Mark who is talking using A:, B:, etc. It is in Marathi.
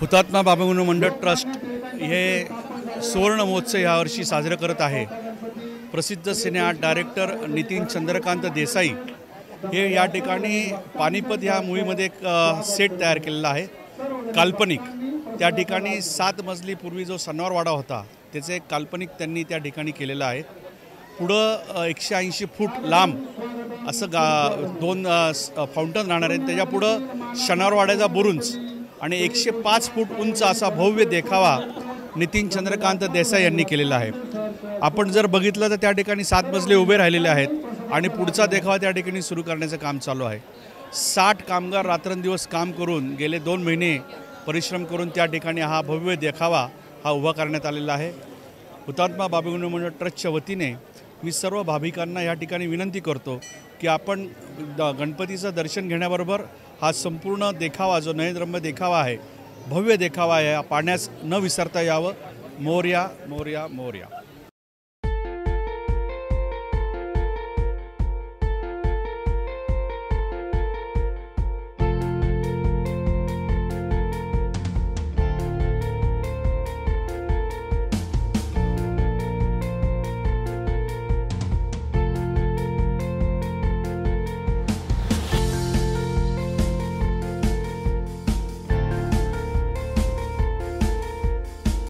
A: हुतात्मा बाबगुण मंडळ ट्रस्ट हे सुवर्ण महोत्सव यावर्षी साजरं करत आहे. प्रसिद्ध सिने डायरेक्टर नितीन चंद्रकांत देसाई हे या ठिकाणी पानिपत ह्या मूवीमध्ये एक सेट तयार केलेला आहे. काल्पनिक. त्या ठिकाणी सात मजली पूर्वी जो सनवारवाडा होता त्याचे एक काल्पनिक त्यांनी त्या ठिकाणी केलेलं आहे. पुढं एकशे ऐंशी फूट लांब असं गा दोन फाउंटन राहणार आहेत त्याच्यापुढं शनारवाड्याचा बुरुंज. आणि एकशे पाच फूट उंच असा भव्य देखावा नितीन चंद्रकांत देसाई यांनी केलेला आहे. आपण जर बघितलं तर त्या ठिकाणी सात मजले उभे राहिलेले आहेत आणि पुढचा देखावा त्या ठिकाणी सुरू करण्याचं काम चालू आहे. साठ कामगार रात्रंदिवस काम करून गेले दोन महिने परिश्रम करून त्या ठिकाणी हा भव्य देखावा हा उभा करण्यात आलेला आहे. हुतात्मा बाबीगुण मंडळ ट्रस्टच्या वतीने मी सर्व भाविकांना या ठिकाणी विनंती करतो की आपण द- गणपतीचं दर्शन घेण्याबरोबर हा संपूर्ण देखावा जो नयनरम्य देखावा आहे भव्य देखावा आहे पाण्यास न विसरता यावं. मोर्या मोर्या मोर्या.